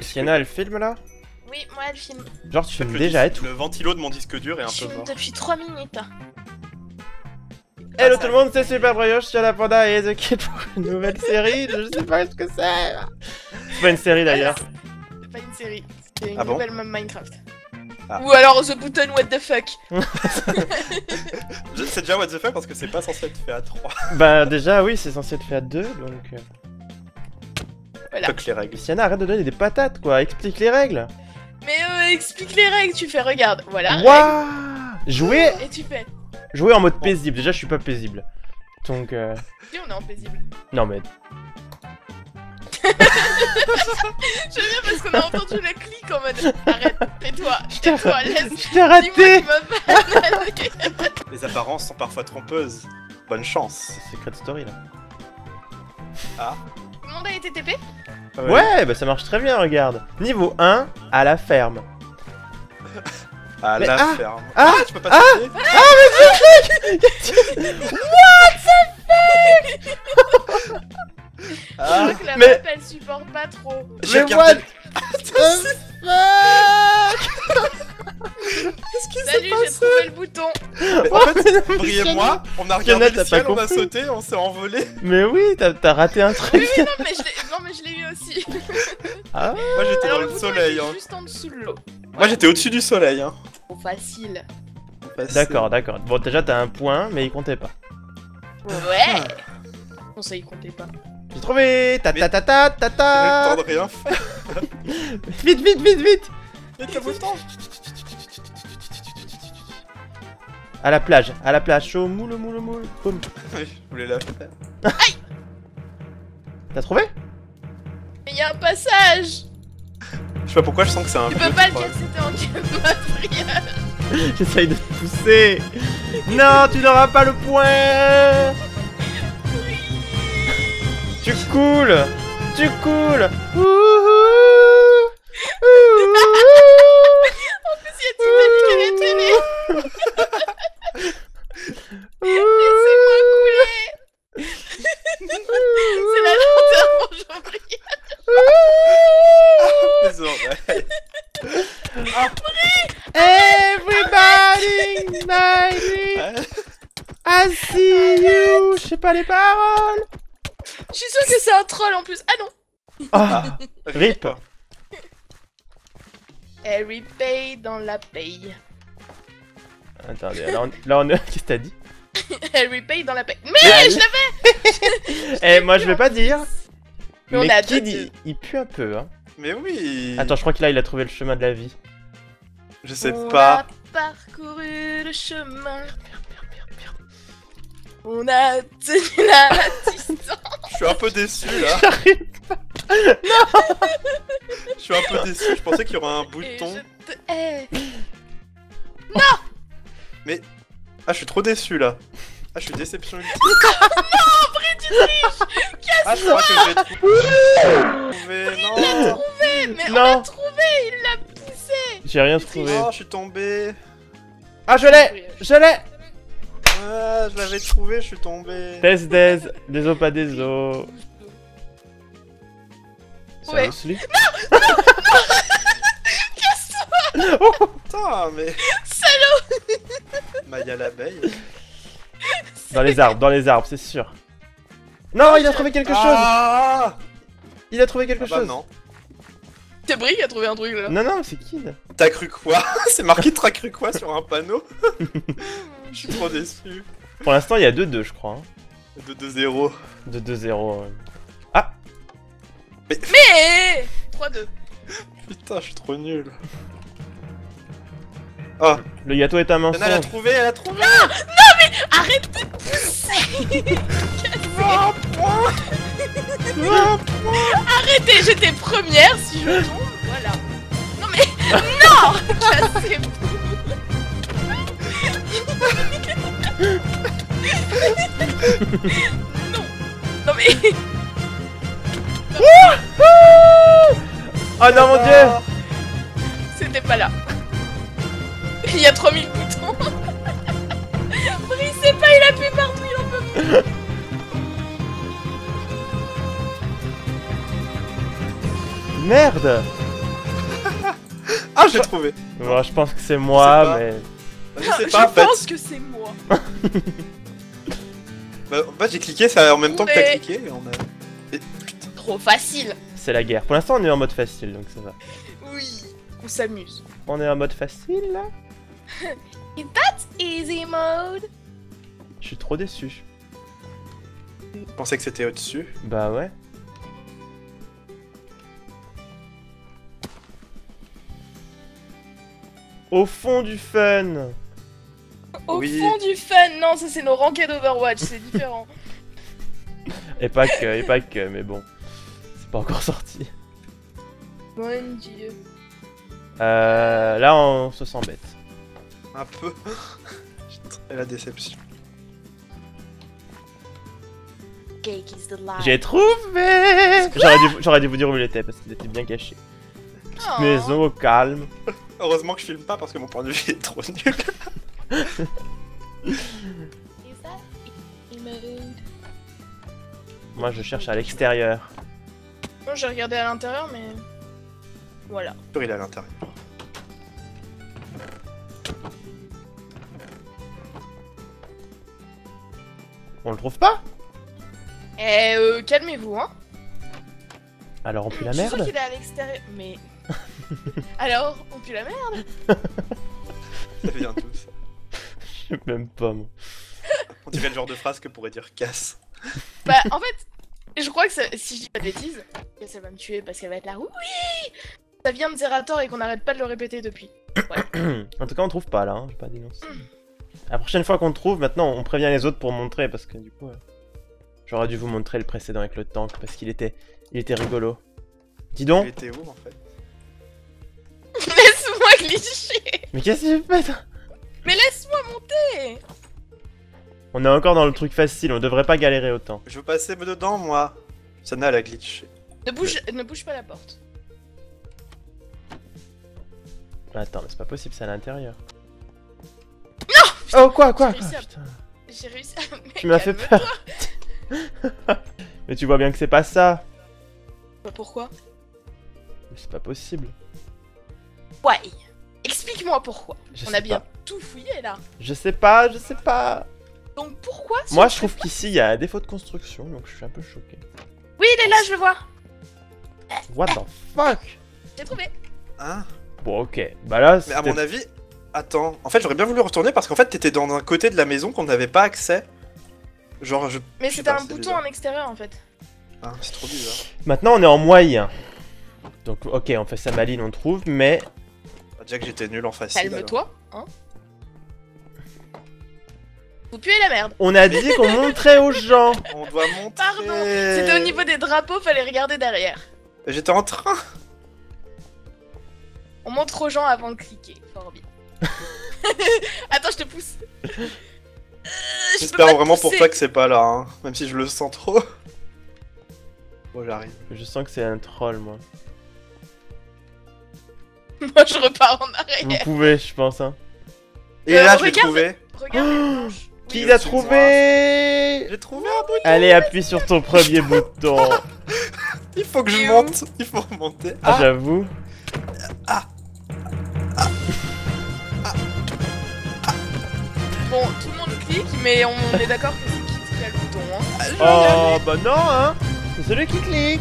Sienna, elle filme là? Oui, moi elle filme. Genre, tu filmes déjà et tout. Le ventilo de mon disque dur est un Je peu filme mort. depuis 3 minutes. Hello Ah, tout le monde, c'est Super Brioche, je suis à la Panda et The Kid pour une nouvelle série. Je sais pas ce que c'est. C'est pas une série d'ailleurs. C'est pas une série, c'est une Ah bon nouvelle map Minecraft. Ah. Ou alors The Button What the fuck. Je- C'est déjà what the fuck parce que c'est pas censé être fait à 3. Bah, déjà, oui, c'est censé être fait à deux donc. Voilà. Fuck les règles. Sienna, arrête de donner des patates quoi, explique les règles. Mais euh, explique les règles, tu fais regarde, voilà. Waouh Jouer, Et tu fais. jouer en mode paisible. Déjà, je suis pas paisible. Donc, euh... Si on est en paisible. non mais. J'aime bien parce qu'on a entendu le clic en mode arrête, tais-toi, t'ai tais-toi, laisse. Je t'ai Dis-moi raté Les apparences sont parfois trompeuses. Bonne chance. C'est Secret Story là. Tout le monde a été TP Ouais, bah ça marche très bien, regarde. Niveau 1, à la ferme. À Mais la ah, ferme. ah, tu peux pas Je Ah, crois que la mais- map elle supporte pas trop. j'ai Mais regardé. Qu'est-ce qui Salut, j'ai trouvé le bouton. Mais en fait, Brie et moi, on a regardé le ciel, on a sauté, on s'est envolé. Mais oui, t'as raté un truc. Oui, oui, non, mais je l'ai, eu aussi. Ah, Moi j'étais dans le soleil. Hein. juste en dessous de l'eau. Moi j'étais au-dessus du soleil. Hein. Trop facile. d'accord, d'accord. Bon, déjà t'as un point, mais il comptait pas. Ouais. Non, ça y comptait pas. J'ai trouvé Ta ta ta ta ta J'ai le temps ta de rien faire. Vite, vite, vite, vite Vite, le bouton. À la plage, à la plage, chaud, moule, moule, moule. Boum. Oui, je voulais la faire. T'as trouvé? Mais y a un passage. Je sais pas pourquoi je sens que c'est un Tu peux pas le dire, c'était en quatrième. J'essaye de te pousser. Non, tu n'auras pas le point. Tu coules. Tu coules. Ouhou. En plus, y a Titanic à la télé. Laissez-moi couler. C'est la lenteur, bonjour. Les oreilles. Everybody, night. I see you. Je sais pas les paroles. Je suis sûre que c'est un troll en plus. Ah non. Ah, rip. Harry paye dans la paye. Attendez, là on, là on est. Qu'est-ce que t'as dit? Harry paye dans la paye. Mais je l'avais. Eh, moi je vais pas dire. Mais on a Kid, deux- il, il pue un peu, hein. Mais oui. Attends, je crois que là il a trouvé le chemin de la vie. Je sais On pas. a parcouru le chemin. On a tenu la distance. Je suis un peu déçu là. J'arrive. Je suis un peu déçu. Je pensais qu'il y aurait un Et bouton. je te hais. Ah, je suis trop déçu là. Ah, je suis déception ultime. Ah, je crois que j'ai trouvé. Non. trouvé, mais on Non. l'a trouvé, il l'a poussé. J'ai rien trouvé. Oh, je suis tombé. Ah, je l'ai Je l'ai Ah, je l'avais trouvé, je suis tombé. Des des, des os pas des os. Ouais. Seriously Putain, mais. Salaud. Maya l'abeille. Dans les arbres, dans les arbres, c'est sûr. Non, il a trouvé quelque chose Ah, Il a trouvé quelque Ah bah chose non. C'est Brie qui a trouvé un truc là. Non, non, c'est Kid. T'as cru quoi? C'est marqué t'as cru quoi sur un panneau? Je suis trop déçu. Pour l'instant, il y a 2-2, je crois. hein. De 2-0. De 2-0. euh. Mais 3-2. Putain, je suis trop nul. Le gâteau est un Yana, elle a mensonge. trouvé, elle a trouvé Arrête de pousser. Un point Un point Arrêtez, j'étais première. Si je tombe, voilà. Non mais non. Cassez-vous. Non. Non mais. Oh non, mon dieu C'était pas là. Il y a 3000 boutons. Brie, c'est pas, il appuie partout, il en peut plus. Merde Ah, je l'ai trouvé Bon, je pense que c'est moi, mais... Je sais Je pas, en fait. pense que c'est moi. Bah, en fait, j'ai cliqué, c'est en même temps que t'as cliqué, et on a... Trop facile. C'est la guerre. Pour l'instant, on est en mode facile, donc ça va. Oui, on s'amuse. On est en mode facile, là Easy mode. Je suis trop déçu. Je pensais que c'était au-dessus. Bah ouais. Au fond du fun Au Oui. fond du fun. Non, ça c'est nos ranked Overwatch, c'est différent. Et pas que, et pas que, mais bon. C'est pas encore sorti. Mon dieu. Euh, là, on se sent bête. Un peu. J'ai très la déception. Cake is the life. J'ai trouvé J'aurais dû, j'aurais dû vous dire où il était, parce qu'il était bien caché. Oh. Maison au calme. Heureusement que je filme pas parce que mon point de vue est trop nul. Moi, je cherche à l'extérieur. Moi j'ai regardé à l'intérieur, mais. Voilà. Il est à l'intérieur. On le trouve pas? Eh, euh, calmez-vous, hein. Alors, on pue la Je suis merde? qu'il est à l'extérieur, mais. Alors, on pue la merde? Ça vient tout. Je sais même pas, moi. On dirait le genre de phrase que pourrait dire casse. Bah, en fait, je crois que ça- si je dis pas de bêtises, que ça va me tuer parce qu'elle va être là. Oui Ça vient de Zerator et qu'on n'arrête pas de le répéter depuis. en tout cas, on trouve pas, là. Hein. J'ai pas dénoncé. La prochaine fois qu'on le trouve, maintenant, on prévient les autres pour montrer, parce que du coup... euh, J'aurais dû vous montrer le précédent avec le tank, parce qu'il était... Il était rigolo. Dis Il donc était où en fait? Laisse-moi glitcher Mais qu'est-ce que j'ai fait Mais laisse-moi monter On est encore dans le truc facile, on devrait pas galérer autant. Je veux passer dedans moi. Sana elle a glitché. ne bouge, ne bouge pas la porte. Attends, mais c'est pas possible, c'est à l'intérieur. Non Oh, quoi, quoi, J'ai réussi quoi à- Putain, J'ai réussi à. Mais tu m'as fait peur Mais tu vois bien que c'est pas ça Bah, Pourquoi? Mais c'est pas possible. Ouais. Explique-moi pourquoi. Je On a bien pas. tout fouillé là. Je sais pas, je sais pas Donc pourquoi Moi, je trouve qu'ici, il y a un défaut de construction, donc je suis un peu choqué. Oui, il est là, je le vois. What the fuck? J'ai trouvé. Hein? Bon, ok. Bah là, Mais à mon avis. Attends, en fait j'aurais bien voulu retourner parce qu'en fait t'étais dans un côté de la maison qu'on n'avait pas accès. Genre je. Mais c'était un bouton bizarre. en extérieur en fait. Ah, c'est trop bizarre. Maintenant, on est en moyen. Donc, ok, on fait sa maline, on trouve, mais... Déjà que j'étais nul en facile. Calme-toi, hein. Vous puez la merde. On a dit qu'on montrait aux gens On doit monter. Pardon, C'était au niveau des drapeaux, fallait regarder derrière. J'étais en train. On montre aux gens avant de cliquer. Fort bien. Attends, je te pousse. Euh, J'espère vraiment pour toi que c'est pas là, hein. même si je le sens trop. Bon, j'arrive. Je sens que c'est un troll, moi. Moi, je repars en Vous arrière. pouvez, je pense, hein. Et Euh, là, je l'ai trouvé. Regarde les planches. Qui l'a trouvé J'ai trouvé un bouton. Allez, appuie sur ton premier bouton. Il faut que je monte. Il faut remonter. Ah, Ah, j'avoue. Bon, tout le monde clique, mais on est d'accord que c'est qui qui a le bouton. Hein. Oh, bah non, hein C'est celui qui clique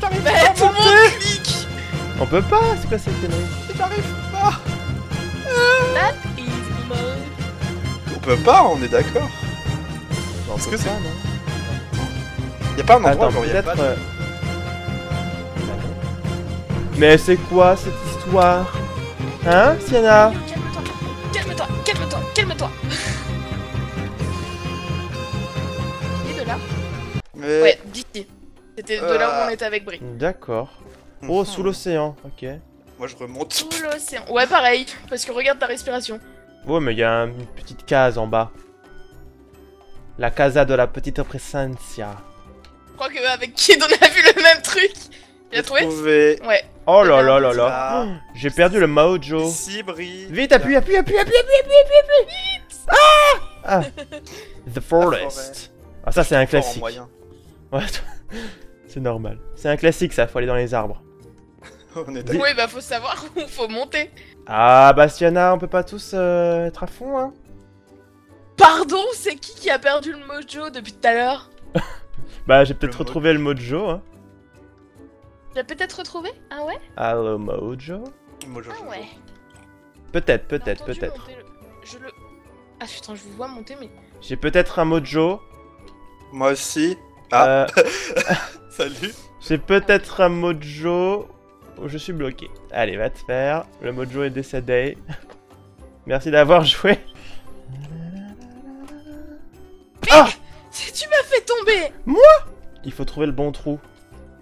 Bah, tout le monde clique On peut pas, c'est quoi cette connerie j'arrive pas. That is mode. On peut pas, on est d'accord. On Est-ce peut que pas, c'est- non Y a pas un endroit Attends, où il y a peut-être... pas de... euh, Mais c'est quoi cette histoire Hein, Sienna Calme-toi, calme-toi, calme-toi, calme-toi. Et de là Mais... Ouais, d'ici. C'était de là où Euh. on était avec Brie. D'accord. Oh, hmm. sous l'océan, ok. Moi je remonte. Sous l'océan. Ouais, pareil, parce que regarde ta respiration. Ouais, mais il y a une petite case en bas. La casa de la petite presencia. Je crois qu'avec Kid on a vu le même truc. Il a trouvé, Ouais. Oh là là là là. Ah. J'ai perdu le Maojo. Si brille. Vite, appuie, appuie, appuie, appuie, appuie, appuie, appuie. Vite. Ah, ah. The Forest. Ah ça c'est un classique. Ouais, c'est normal. C'est un classique ça, faut aller dans les arbres. On est d'accord. Oui, bah faut savoir où faut monter. Ah, Bastiana, on peut pas tous euh, être à fond, hein? Pardon, c'est qui qui a perdu le mojo depuis tout à l'heure? Bah, j'ai peut-être Le retrouvé le mojo, hein. Tu l'as peut-être retrouvé? Ah ouais? Allo mojo Moi, je- Ah ouais. Peut-être, peut-être, peut-être. le- Je le... Ah putain, je vous vois monter, mais... J'ai peut-être un mojo. Moi aussi. Ah. Euh, Salut. j'ai peut-être un mojo. Je suis bloqué. Allez, va te faire. Le mojo est décédé. Merci d'avoir joué. Ah Si tu m'as fait tomber Il faut trouver le bon trou.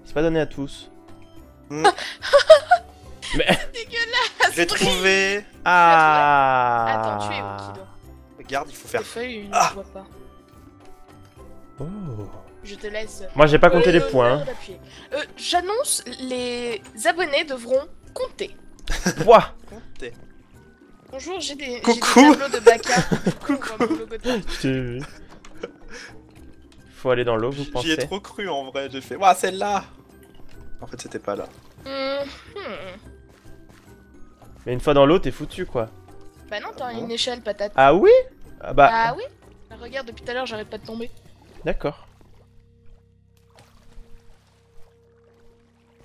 C'est pas donné à tous. Dégueulasse J'ai trouvé. Ah Attends, tu es où, Kido Regarde, il faut faire. feuilles, Ah. je vois pas. Oh. Je te laisse... Moi, j'ai pas compté Euh, les points. hein. Euh, J'annonce, les abonnés devront compter. Pouah Comptez. Bonjour, j'ai des, j'ai des Coucou. tableaux de Baka. Coucou. Vu. Faut aller dans l'eau, vous J'y ai pensez trop cru en vrai. J'ai fait. Ouah, celle-là. En fait, c'était pas là. Hum. Mais une fois dans l'eau, t'es foutu, quoi. Bah non, t'as Ah bon une échelle, patate. Ah oui? Ah bah, Ah oui Regarde, depuis tout à l'heure, j'arrête pas de tomber. d'accord.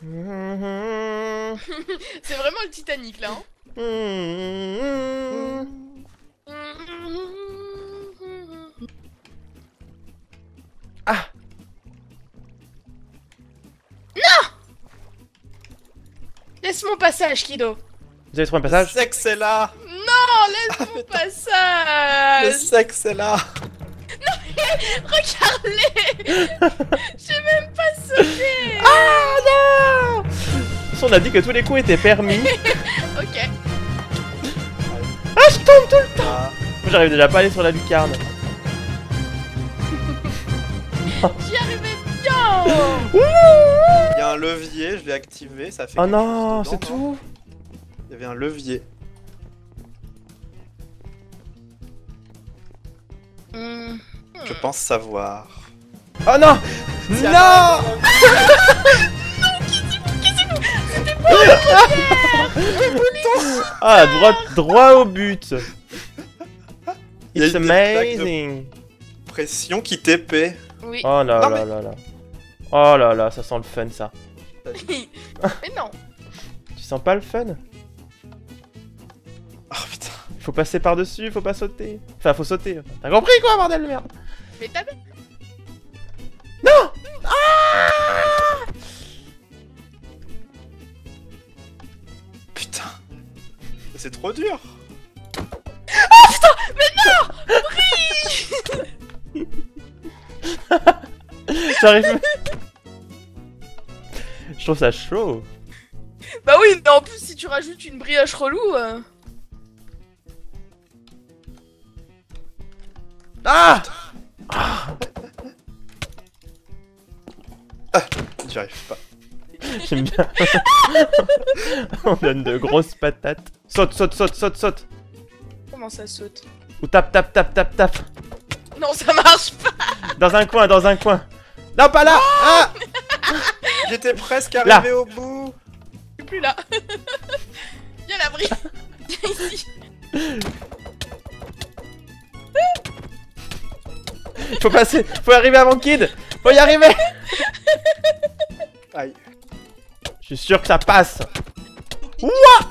C'est vraiment le Titanic, là, hein. Ah. Laisse mon passage, Kido. Vous avez trouvé un passage? Le sexe est là. Non, laisse mon Le passage. Sexe est là. Regarde-les. J'ai même pas sauté. Ah on a dit que tous les coups étaient permis. Ok. ah, je tombe tout le temps Moi, j'arrive déjà pas à aller sur la lucarne. J'y arrivais bien Il y a un levier, je l'ai activé, ça fait. Oh non, c'est tout Il y avait un levier. Hum, Je pense savoir. Oh non Non Ah, droit, droit au but Il y a It's eu des plaques de amazing Pression qui TP. Oui. Oh là Non, là mais- là là Oh là là, ça sent le fun, ça. Mais non Tu sens pas le fun? Oh putain. Faut passer par-dessus, faut pas sauter. Enfin, faut sauter. T'as compris quoi, bordel de merde? Mais t'as. C'est trop dur. J'arrive. Je trouve ça chaud. Bah oui, mais en plus, si tu rajoutes une brioche relou... euh, Ah J'y arrive pas. J'aime bien. On donne de grosses patates. Saute, saute, saute, saute, saute. Comment ça saute? Ou tape, tape, tape, tape, tape. Non, ça marche pas Dans un coin, dans un coin. Non, pas là Ah J'étais presque Là. arrivé au bout. Je suis plus là Viens la brise Viens ici Faut passer, faut arriver avant Kid Faut y arriver Aïe. Je suis sûr que ça passe Ouah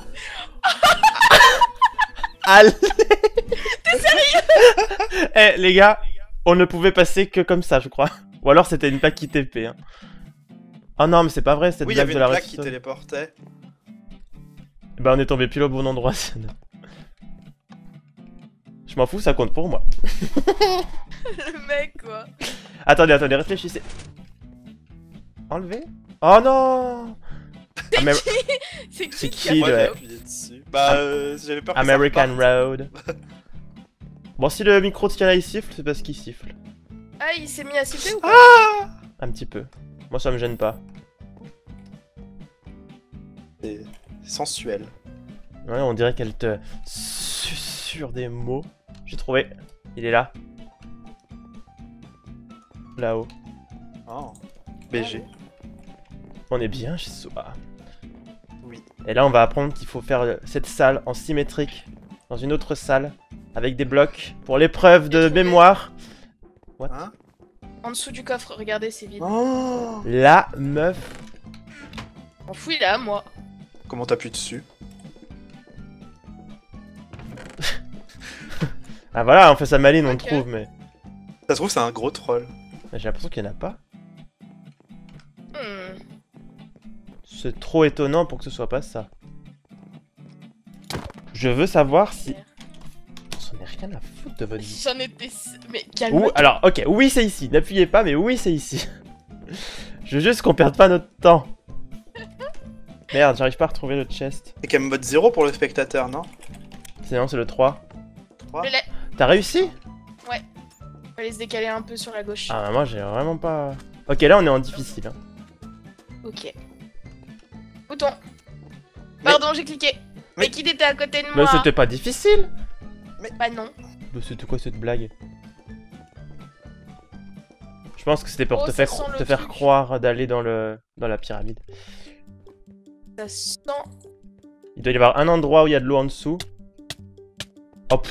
T'es sérieux? Eh les gars, on ne pouvait passer que comme ça je crois. Ou alors c'était une plaque qui TP. Hein. Oh non mais c'est pas vrai, c'était Oui, il y blague avait de une la plaque qui téléportait. Bah on est tombé pile au bon endroit. Je m'en fous, ça compte pour moi. Le mec, quoi Attendez, attendez, réfléchissez. Enlever? Oh non Amer- C'est C'est qui appuyé dessus. Bah, euh, j'avais peur que ça American. Road. Bon, si le micro de Tiana il siffle, c'est parce qu'il siffle. Ah, il s'est mis à siffler ou pas? Ah Un petit peu. Moi, ça me gêne pas. C'est sensuel. Ouais, on dirait qu'elle te susurre des mots. J'ai trouvé. Il est là. Là-haut. Oh. BG. On est bien chez soi. Oui. Et là, on va apprendre qu'il faut faire cette salle en symétrique dans une autre salle avec des blocs pour l'épreuve de mémoire. Hein? En dessous du coffre, regardez, c'est vide. Oh La meuf. On fouille là, moi. Comment t'appuies dessus? Ah voilà, on fait sa maline, on le trouve, mais Ça se trouve, c'est un gros troll. mais j'ai l'impression qu'il n'y en a pas. C'est trop étonnant pour que ce soit pas ça. Je veux savoir si... J'en ai rien à foutre de votre vie. J'en étais. Mais calme. Ou, alors, ok, oui c'est ici, n'appuyez pas, mais oui c'est ici. Je veux juste qu'on perde pas notre temps. Merde, j'arrive pas à retrouver le chest. C'est quand même mode 0 pour le spectateur, non? Sinon c'est le 3. Je l'ai. T'as réussi? Fallait se décaler un peu sur la gauche. Ah moi j'ai vraiment pas... Ok là on est en difficile. hein. Ok. Bouton. Pardon, j'ai cliqué. Mais qui était à côté de Mais moi c'était pas difficile Bah non. Mais C'était quoi cette blague? Je pense que c'était pour Oh, te faire, te faire truc. croire d'aller dans le dans la pyramide. Ça sent. Il doit y avoir un endroit où il y a de l'eau en dessous. Hop.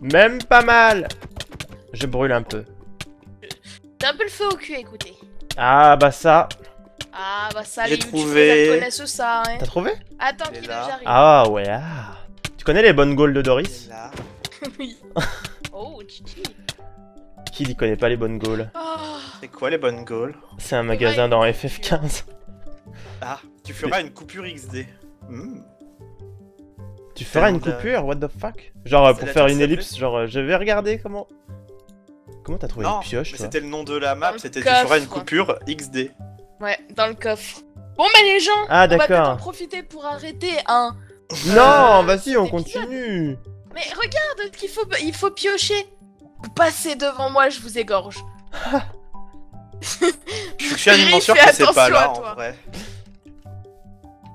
Même pas mal Je brûle un peu. T'as un peu le feu au cul, écoutez. Ah bah ça. Ah bah ça, J'ai les trouvé. connaissent ça, hein. T'as trouvé Attends, qu'il j'arrive. Ah ouais. ah. Tu connais les bonnes goals de Doris Là. oui. Oh, Chichi. Qui n'y connaît pas les bonnes goals Oh. C'est quoi les bonnes goals C'est un magasin dans FF15. Ah, tu feras une coupure XD. Hmm. Tu feras une coupure What the fuck? Genre euh, pour faire une ellipse, genre euh, je vais regarder comment. Comment t'as trouvé Non, mais toi? c'était le nom de la map, c'était tu feras une coupure XD. Ouais, dans le coffre. Bon bah les gens, Ah on va peut-être en d'accord. profiter pour arrêter un. Non, Euh, vas-y, on cet épisode. continue. Mais regarde qu'il faut, il faut piocher. Vous passez devant moi, je vous égorge. Je suis quasiment sûr Fais que c'est pas attention là à en toi. vrai.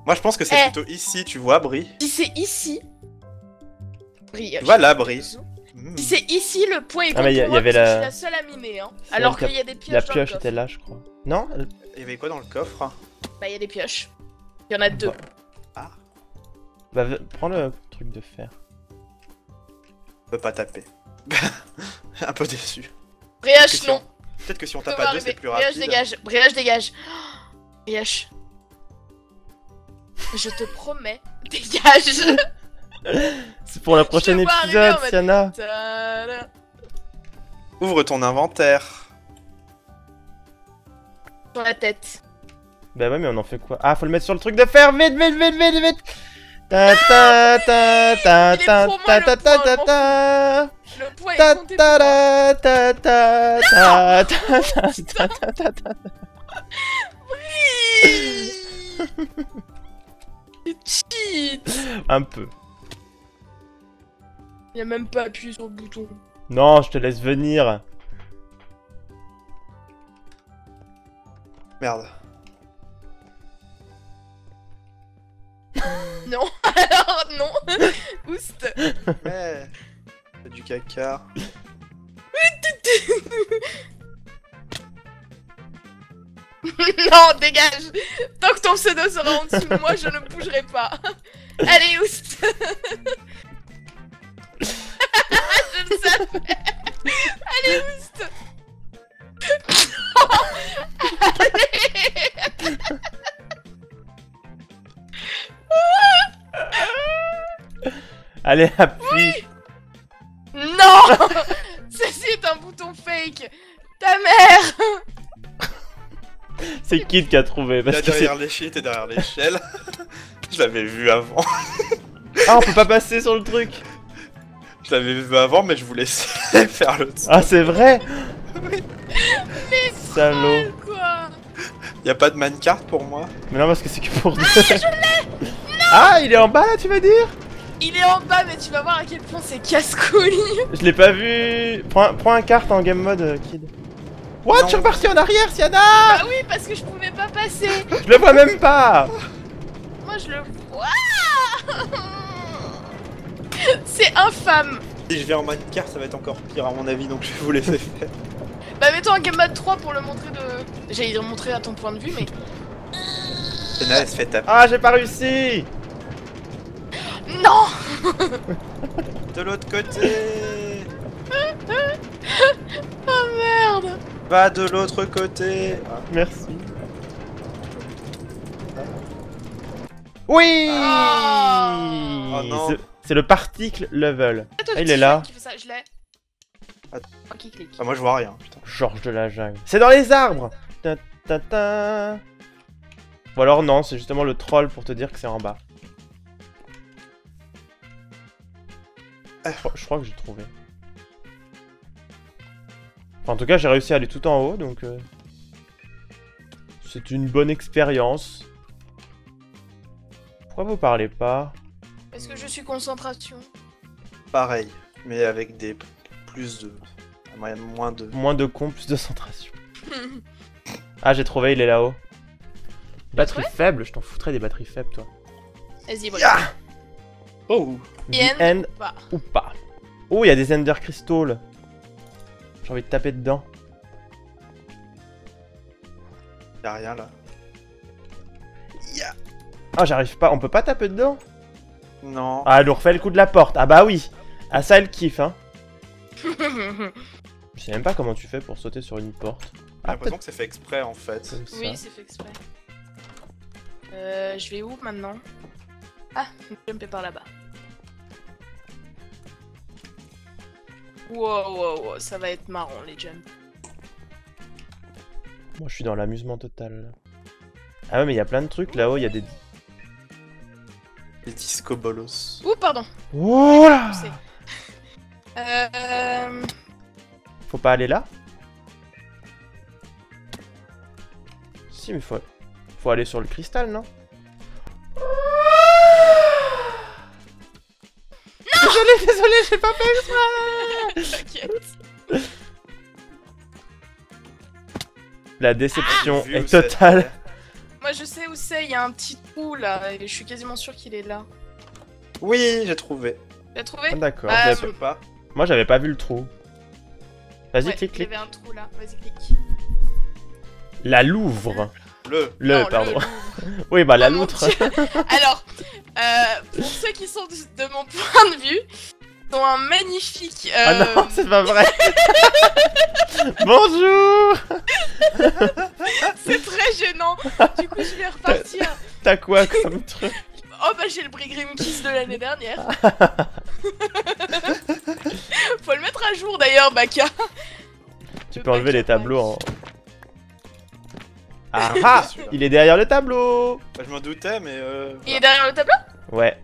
Moi je pense que c'est Eh. plutôt ici, tu vois, Bri. Si c'est ici. Brioche. Tu vois là, Bri. Si c'est ici, le point est Ah, mais y a- contre moi y avait la- je suis la seule à miner. Hein. Alors qu'il y a des pioches La dans le pioche était là, je crois. Non Il y avait quoi dans le coffre? Bah, il y a des pioches. Il y en a deux. Ah, Bah, prends le truc de fer. on peut pas taper. Un peu déçu. Brioche, si non. Peut-être que si on tape à deux, c'est plus Brioche, rapide. dégage. Brioche, dégage. Brioche. Je te promets, dégage. C'est pour le prochain vois arriver épisode, Siana. Ouvre ton inventaire. Sur la tête. Bah ouais, mais on en fait quoi? Ah, faut le mettre sur le truc de fer. Vite, vite, vite, vite, vite. Ta ta ta ta Il est ta pour moi, ta le ta ta point, ta bon. ta Le poids ta est compté pour ta moi. ta ta ta ta ta ta ta ta ta Tu cheats. Un peu. Il a même pas appuyé sur le bouton. Non, je te laisse venir. Merde. Non, alors non. Oust. Ouais. Du caca. non, dégage. Tant que ton pseudo sera en dessous de moi, je ne bougerai pas. Allez, Oust. Allez, Oust. Allez, appuie. Non Ceci est un bouton fake Ta mère C'est Kid qui a trouvé. Parce derrière l'échelle, t'es derrière l'échelle. Je l'avais vu avant. Ah, on peut pas passer sur le truc. Je l'avais vu avant, mais je vous laissais faire le truc. Ah, c'est vrai Salaud. Quoi Y a pas de minecart pour moi? Mais non, parce que c'est que pour deux. Ah, il est en bas là, tu vas dire? Il est en bas, mais tu vas voir à quel point c'est casse-couille Je l'ai pas vu. Prends, prends un carte en game mode, euh, Kid. What? Non. Je suis reparti en arrière, Siana Bah oui, parce que je pouvais pas passer Je le vois même pas Moi, je le vois C'est infâme Si je vais en minecart, ça va être encore pire à mon avis, donc je vais vous laisser faire. Bah mets-toi en game mode 3 pour le montrer de... J'allais dire montrer à ton point de vue, mais... Lena, elle se fait taper. Ah, j'ai pas réussi Non De l'autre côté Oh merde Va de l'autre côté Ah, Merci. Oui Oh. Oh non. C'est- le particle level. Attends, Ah, il est là. jeu qui fait ça, je l'ai. Clique. Ah, moi je vois rien, putain. Georges de la jungle. C'est dans les arbres ta, ta, ta. Ou alors non, c'est justement le troll pour te dire que c'est en bas. Ah. Je, crois- je crois que j'ai trouvé. Enfin, en tout cas, j'ai réussi à aller tout en haut, donc... euh, C'est une bonne expérience. Pourquoi vous parlez pas? Est-ce que je suis concentration Pareil, mais avec des plus de. Moins de. Moins de cons, plus de concentration. Ah, j'ai trouvé, il est là-haut. Batterie faible, je t'en foutrais des batteries faibles, toi. Vas-y, voilà. Oh The end Bah, ou pas? Oh, il y a des Ender Crystals. J'ai envie de taper dedans. Y'a rien là. Ah, j'arrive pas. On peut pas taper dedans? Non. Ah, elle nous refait le coup de la porte. Ah bah oui. Ah, ça, elle kiffe, hein. Je sais même pas comment tu fais pour sauter sur une porte. J'ai Ah, l'impression que c'est fait exprès en fait. oui, c'est fait exprès. Euh, je vais où maintenant? Ah, jumper par là-bas. Wow, wow, wow, ça va être marrant les jumps. Moi, je suis dans l'amusement total. là. Ah ouais, mais il y a plein de trucs là-haut. Il y a des... Les disco bolos. Ouh, pardon. Oh là. Euh... Faut pas aller là Si, mais faut... Faut aller sur le cristal, non Désolé, désolé, j'ai pas fait T'inquiète. La déception où est totale. Moi je sais où c'est, il y a un petit trou là, et je suis quasiment sûr qu'il est là. Oui, j'ai trouvé. L'as trouvé Ah, D'accord. Bah, j'avais Je pas-. Moi, j'avais pas vu le trou. Vas-y, Ouais, clique, Il y clique. avait un trou là, vas-y clique. La Louvre. Le. Le, Non, pardon. le- Oui, bah la Oh loutre. Alors, euh, pour ceux qui sont de, de mon point de vue, ils ont un magnifique. Ah euh, non, c'est pas vrai. Bonjour. c'est très gênant. Du coup, je vais repartir. T'as quoi comme truc? Oh bah j'ai le prix Grim Kiss de l'année dernière. Faut le mettre à jour d'ailleurs, Baka. Tu Le peux enlever les tableaux en. Ah ah Il est derrière le tableau Bah, je m'en doutais, mais euh. Il est derrière le tableau? Ouais.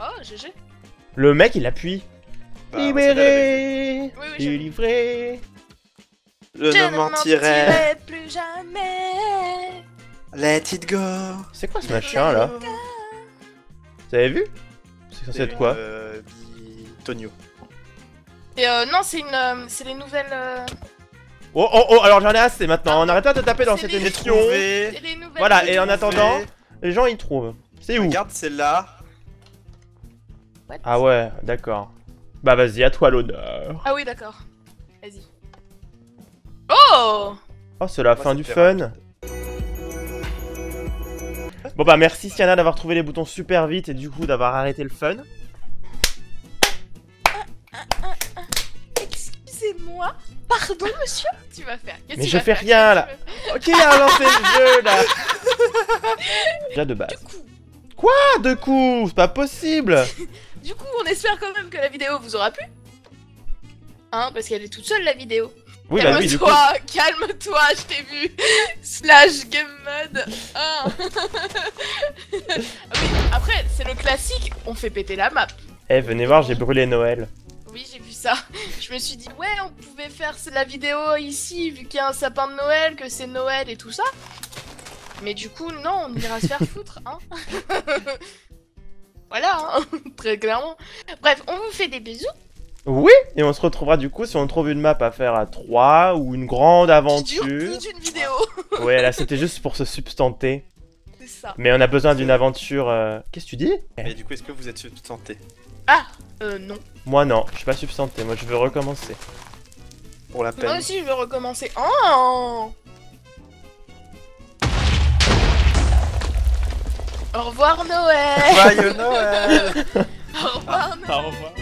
Oh, GG. Le mec, il appuie. Bah, Libéré Oui, oui. Délivré fait. Je ne mentirai. plus jamais. Let it go. C'est quoi ce machin là Vous avez vu? C'est censé être quoi? euh, Tonio. Et euh, non, c'est une, euh, c'est les nouvelles. euh, Oh oh oh Alors j'en ai assez maintenant. On arrête pas de taper dans cette émission. Les. Voilà, et en attendant, les gens ils trouvent. C'est où? Regarde, c'est là. What? Ah ouais, d'accord. Bah vas-y, à toi l'honneur. Ah oui, d'accord. Vas-y. Oh Oh, c'est la Moi, fin du fun. Bon bah merci Siana d'avoir trouvé les boutons super vite et du coup d'avoir arrêté le fun. Excusez-moi. Pardon, monsieur? Tu vas faire. Mais je vas fais faire? rien, là. Ok, à lancer le jeu là Déjà de base. faire Du coup, deux coups C'est pas possible du coup, on espère quand même que la vidéo vous aura plu. Hein, parce qu'elle est toute seule la vidéo. Oui, bah oui, du coup. calme-toi, calme-toi, je t'ai vu. Slash game mode. Ah. Ah oui, après, c'est le classique, on fait péter la map. Eh, venez voir, j'ai brûlé Noël. Oui, j'ai vu ça. Je me suis dit, ouais, on pouvait faire la vidéo ici, vu qu'il y a un sapin de Noël, que c'est Noël et tout ça. Mais du coup, non, on ira se faire foutre, hein. voilà, hein, très clairement. Bref, on vous fait des bisous. Oui Et on se retrouvera du coup si on trouve une map à faire à 3 ou une grande aventure. plus d'une vidéo. Ouais, là c'était juste pour se substanter. C'est ça. Mais on a besoin d'une aventure. euh, Qu'est-ce que tu dis? Mais du coup, est-ce que vous êtes substanté? Euh, non. Moi non, je suis pas substanté, moi je veux recommencer. Pour la Moi peine. aussi, je vais recommencer. Oh Au revoir Noël Joyeux Noël Au revoir Noël Au revoir.